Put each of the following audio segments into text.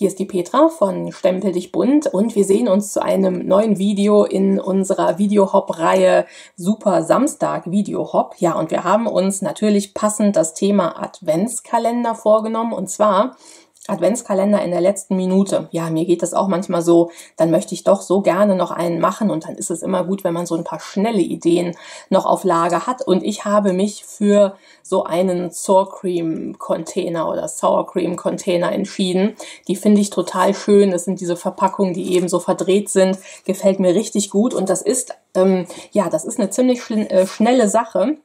Hier ist die Petra von Stempel dich bunt und wir sehen uns zu einem neuen Video in unserer Videohop-Reihe Super Samstag Videohop. Ja, und wir haben uns natürlich passend das Thema Adventskalender vorgenommen und zwar Adventskalender in der letzten Minute. Ja, mir geht das auch manchmal so, dann möchte ich doch so gerne noch einen machen und dann ist es immer gut, wenn man so ein paar schnelle Ideen noch auf Lager hat. Und ich habe mich für so einen Sour Cream Container oder Sour Cream Container entschieden. Die finde ich total schön. Das sind diese Verpackungen, die eben so verdreht sind. Gefällt mir richtig gut und das ist, ähm, ja, das ist eine ziemlich schn äh, schnelle Sache.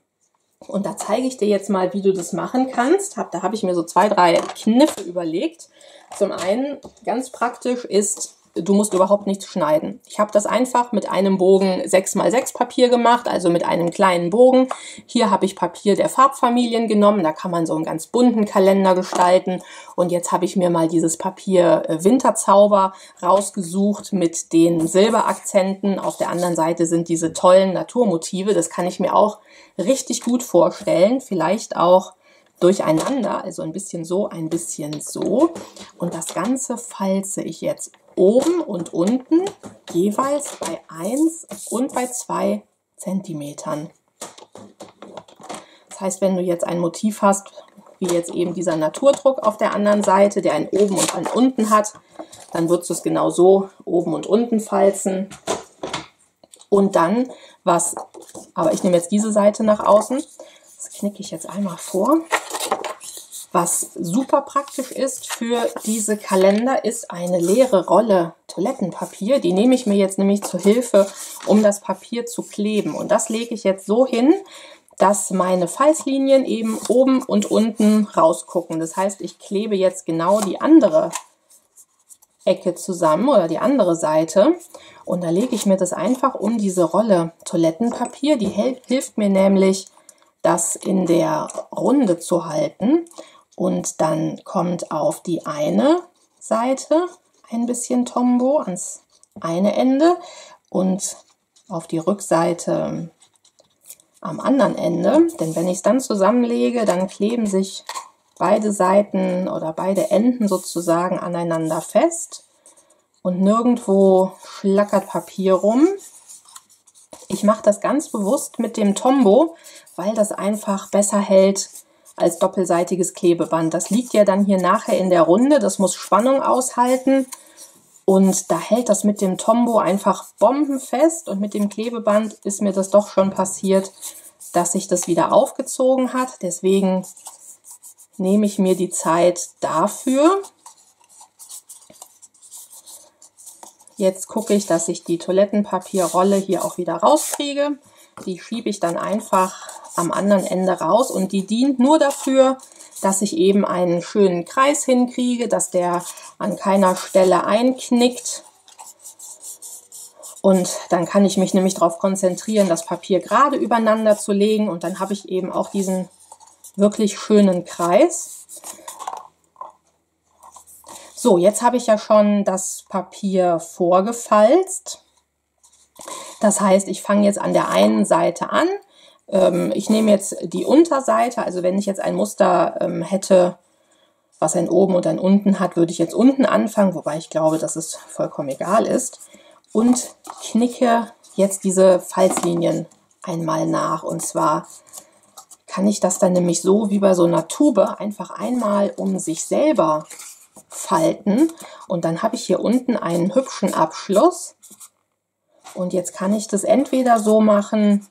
Und da zeige ich dir jetzt mal, wie du das machen kannst. Hab, da habe ich mir so zwei, drei Kniffe überlegt. Zum einen, ganz praktisch ist, du musst überhaupt nichts schneiden. Ich habe das einfach mit einem Bogen 6x6 Papier gemacht, also mit einem kleinen Bogen. Hier habe ich Papier der Farbfamilien genommen, da kann man so einen ganz bunten Kalender gestalten. Und jetzt habe ich mir mal dieses Papier äh, Winterzauber rausgesucht mit den Silberakzenten. Auf der anderen Seite sind diese tollen Naturmotive. Das kann ich mir auch richtig gut vorstellen. Vielleicht auch durcheinander, also ein bisschen so, ein bisschen so. Und das Ganze falze ich jetzt oben und unten jeweils bei 1 und bei 2 Zentimetern. Das heißt, wenn du jetzt ein Motiv hast, wie jetzt eben dieser Naturdruck auf der anderen Seite, der einen oben und einen unten hat, dann würdest du es genau so oben und unten falzen. Und dann, was, aber ich nehme jetzt diese Seite nach außen, das knicke ich jetzt einmal vor. Was super praktisch ist für diese Kalender, ist eine leere Rolle Toilettenpapier. Die nehme ich mir jetzt nämlich zur Hilfe, um das Papier zu kleben. Und das lege ich jetzt so hin, dass meine Falzlinien eben oben und unten rausgucken. Das heißt, ich klebe jetzt genau die andere Ecke zusammen oder die andere Seite. Und da lege ich mir das einfach um diese Rolle Toilettenpapier. Die hilft mir nämlich, das in der Runde zu halten. Und dann kommt auf die eine Seite ein bisschen Tombo ans eine Ende und auf die Rückseite am anderen Ende. Denn wenn ich es dann zusammenlege, dann kleben sich beide Seiten oder beide Enden sozusagen aneinander fest und nirgendwo schlackert Papier rum. Ich mache das ganz bewusst mit dem Tombo, weil das einfach besser hält als doppelseitiges Klebeband. Das liegt ja dann hier nachher in der Runde. Das muss Spannung aushalten. Und da hält das mit dem Tombo einfach bombenfest. Und mit dem Klebeband ist mir das doch schon passiert, dass sich das wieder aufgezogen hat. Deswegen nehme ich mir die Zeit dafür. Jetzt gucke ich, dass ich die Toilettenpapierrolle hier auch wieder rauskriege. Die schiebe ich dann einfach am anderen Ende raus und die dient nur dafür, dass ich eben einen schönen Kreis hinkriege, dass der an keiner Stelle einknickt. Und dann kann ich mich nämlich darauf konzentrieren, das Papier gerade übereinander zu legen und dann habe ich eben auch diesen wirklich schönen Kreis. So, jetzt habe ich ja schon das Papier vorgefalzt. Das heißt, ich fange jetzt an der einen Seite an, ähm, ich nehme jetzt die Unterseite, also wenn ich jetzt ein Muster ähm, hätte, was ein oben und ein unten hat, würde ich jetzt unten anfangen, wobei ich glaube, dass es vollkommen egal ist. Und knicke jetzt diese Falzlinien einmal nach. Und zwar kann ich das dann nämlich so wie bei so einer Tube einfach einmal um sich selber falten. Und dann habe ich hier unten einen hübschen Abschluss. Und jetzt kann ich das entweder so machen,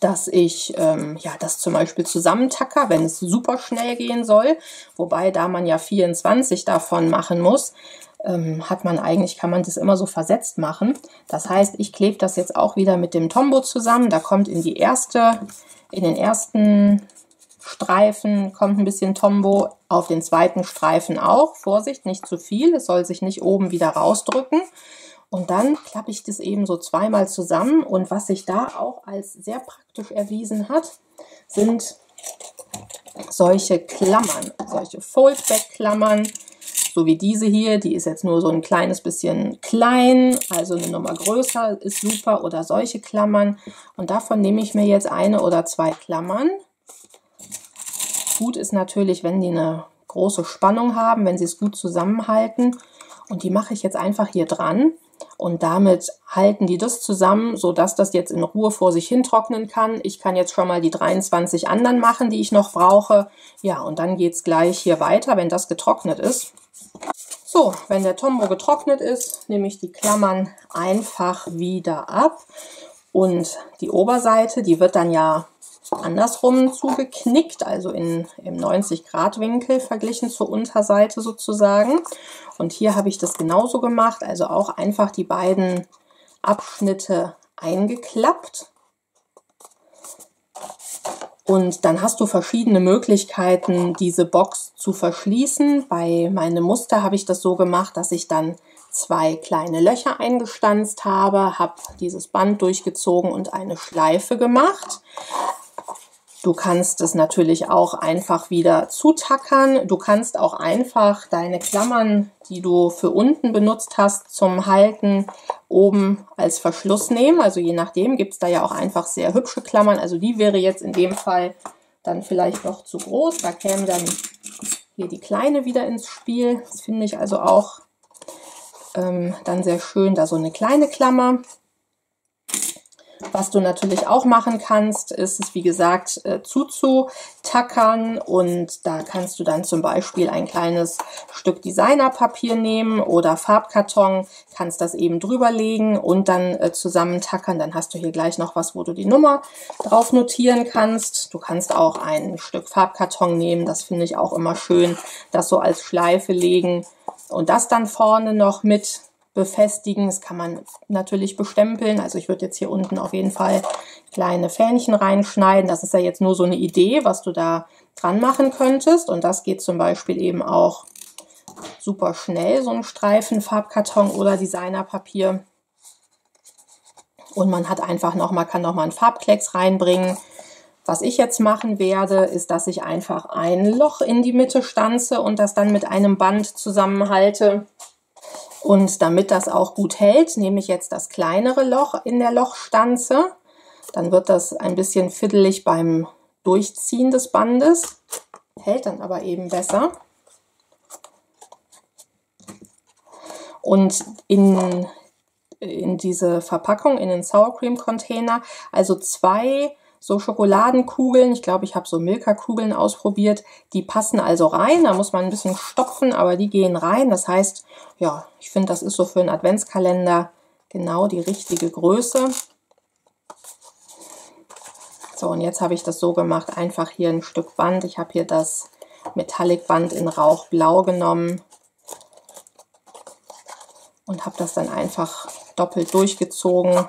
dass ich ähm, ja das zum Beispiel zusammentacker, wenn es super schnell gehen soll. Wobei, da man ja 24 davon machen muss, ähm, hat man eigentlich, kann man das immer so versetzt machen. Das heißt, ich klebe das jetzt auch wieder mit dem Tombo zusammen. Da kommt in die erste, in den ersten Streifen kommt ein bisschen Tombo, auf den zweiten Streifen auch. Vorsicht, nicht zu viel, es soll sich nicht oben wieder rausdrücken. Und dann klappe ich das eben so zweimal zusammen. Und was sich da auch als sehr praktisch erwiesen hat, sind solche Klammern, solche Foldback-Klammern, so wie diese hier. Die ist jetzt nur so ein kleines bisschen klein, also eine Nummer größer ist super. Oder solche Klammern. Und davon nehme ich mir jetzt eine oder zwei Klammern. Gut ist natürlich, wenn die eine große Spannung haben, wenn sie es gut zusammenhalten. Und die mache ich jetzt einfach hier dran. Und damit halten die das zusammen, sodass das jetzt in Ruhe vor sich hin trocknen kann. Ich kann jetzt schon mal die 23 anderen machen, die ich noch brauche. Ja, und dann geht es gleich hier weiter, wenn das getrocknet ist. So, wenn der Tombo getrocknet ist, nehme ich die Klammern einfach wieder ab. Und die Oberseite, die wird dann ja andersrum zugeknickt, also in, im 90-Grad-Winkel verglichen zur Unterseite sozusagen. Und hier habe ich das genauso gemacht, also auch einfach die beiden Abschnitte eingeklappt. Und dann hast du verschiedene Möglichkeiten, diese Box zu verschließen. Bei meinem Muster habe ich das so gemacht, dass ich dann zwei kleine Löcher eingestanzt habe, habe dieses Band durchgezogen und eine Schleife gemacht. Du kannst es natürlich auch einfach wieder zutackern. Du kannst auch einfach deine Klammern, die du für unten benutzt hast zum Halten, oben als Verschluss nehmen. Also je nachdem gibt es da ja auch einfach sehr hübsche Klammern. Also die wäre jetzt in dem Fall dann vielleicht noch zu groß. Da käme dann hier die kleine wieder ins Spiel. Das finde ich also auch ähm, dann sehr schön, da so eine kleine Klammer. Was du natürlich auch machen kannst, ist es, wie gesagt, äh, zuzutackern und da kannst du dann zum Beispiel ein kleines Stück Designerpapier nehmen oder Farbkarton, kannst das eben drüberlegen und dann äh, zusammentackern. Dann hast du hier gleich noch was, wo du die Nummer drauf notieren kannst. Du kannst auch ein Stück Farbkarton nehmen, das finde ich auch immer schön, das so als Schleife legen und das dann vorne noch mit befestigen. Das kann man natürlich bestempeln. Also ich würde jetzt hier unten auf jeden Fall kleine Fähnchen reinschneiden. Das ist ja jetzt nur so eine Idee, was du da dran machen könntest. Und das geht zum Beispiel eben auch super schnell, so ein Streifen Farbkarton oder Designerpapier. Und man hat einfach noch, man kann noch mal einen Farbklecks reinbringen. Was ich jetzt machen werde, ist, dass ich einfach ein Loch in die Mitte stanze und das dann mit einem Band zusammenhalte. Und damit das auch gut hält, nehme ich jetzt das kleinere Loch in der Lochstanze. Dann wird das ein bisschen fiddelig beim Durchziehen des Bandes, hält dann aber eben besser. Und in, in diese Verpackung, in den Sour Cream Container, also zwei so Schokoladenkugeln. Ich glaube, ich habe so Milka-Kugeln ausprobiert. Die passen also rein. Da muss man ein bisschen stopfen, aber die gehen rein. Das heißt, ja, ich finde, das ist so für einen Adventskalender genau die richtige Größe. So, und jetzt habe ich das so gemacht, einfach hier ein Stück Band. Ich habe hier das Metallic Band in Rauchblau genommen und habe das dann einfach doppelt durchgezogen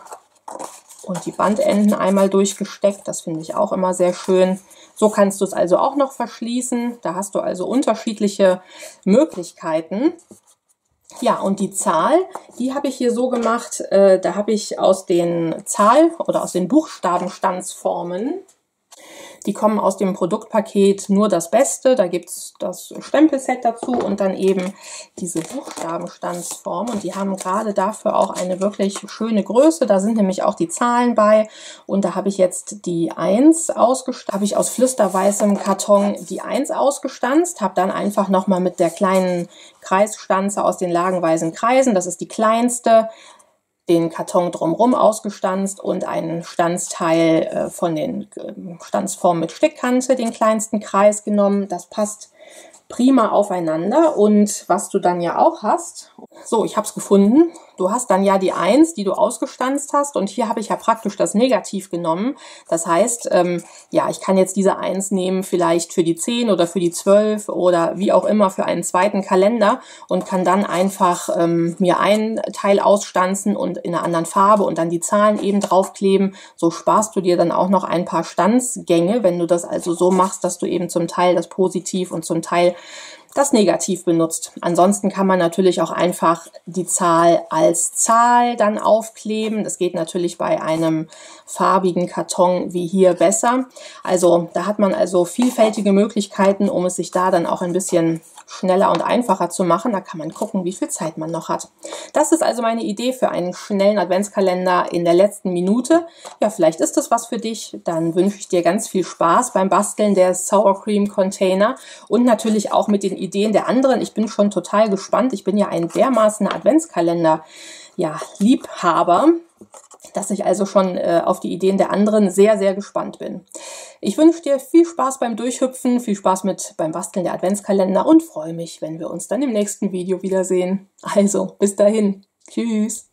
und die Bandenden einmal durchgesteckt. Das finde ich auch immer sehr schön. So kannst du es also auch noch verschließen. Da hast du also unterschiedliche Möglichkeiten. Ja, und die Zahl, die habe ich hier so gemacht, äh, da habe ich aus den Zahl- oder aus den Buchstabenstandsformen die kommen aus dem Produktpaket nur das Beste. Da gibt es das Stempelset dazu und dann eben diese Buchstabenstandsform. Und die haben gerade dafür auch eine wirklich schöne Größe. Da sind nämlich auch die Zahlen bei. Und da habe ich jetzt die 1 ausgestanzt, habe ich aus flüsterweißem Karton die 1 ausgestanzt, habe dann einfach nochmal mit der kleinen Kreisstanze aus den lagenweisen Kreisen, das ist die kleinste, den Karton drumherum ausgestanzt und einen Stanzteil äh, von den äh, Stanzformen mit Stickkante, den kleinsten Kreis genommen. Das passt prima aufeinander und was du dann ja auch hast, so, ich habe es gefunden, du hast dann ja die 1, die du ausgestanzt hast und hier habe ich ja praktisch das Negativ genommen. Das heißt, ähm, ja, ich kann jetzt diese 1 nehmen, vielleicht für die 10 oder für die 12 oder wie auch immer für einen zweiten Kalender und kann dann einfach ähm, mir einen Teil ausstanzen und in einer anderen Farbe und dann die Zahlen eben draufkleben. So sparst du dir dann auch noch ein paar Stanzgänge, wenn du das also so machst, dass du eben zum Teil das Positiv und zum Teil das negativ benutzt. Ansonsten kann man natürlich auch einfach die Zahl als Zahl dann aufkleben. Das geht natürlich bei einem farbigen Karton wie hier besser. Also da hat man also vielfältige Möglichkeiten, um es sich da dann auch ein bisschen schneller und einfacher zu machen. Da kann man gucken, wie viel Zeit man noch hat. Das ist also meine Idee für einen schnellen Adventskalender in der letzten Minute. Ja, vielleicht ist das was für dich. Dann wünsche ich dir ganz viel Spaß beim Basteln der Sour Cream Container und natürlich auch mit den Ideen der anderen. Ich bin schon total gespannt. Ich bin ja ein dermaßen Adventskalender, ja, Liebhaber dass ich also schon äh, auf die Ideen der anderen sehr, sehr gespannt bin. Ich wünsche dir viel Spaß beim Durchhüpfen, viel Spaß mit beim Basteln der Adventskalender und freue mich, wenn wir uns dann im nächsten Video wiedersehen. Also, bis dahin. Tschüss.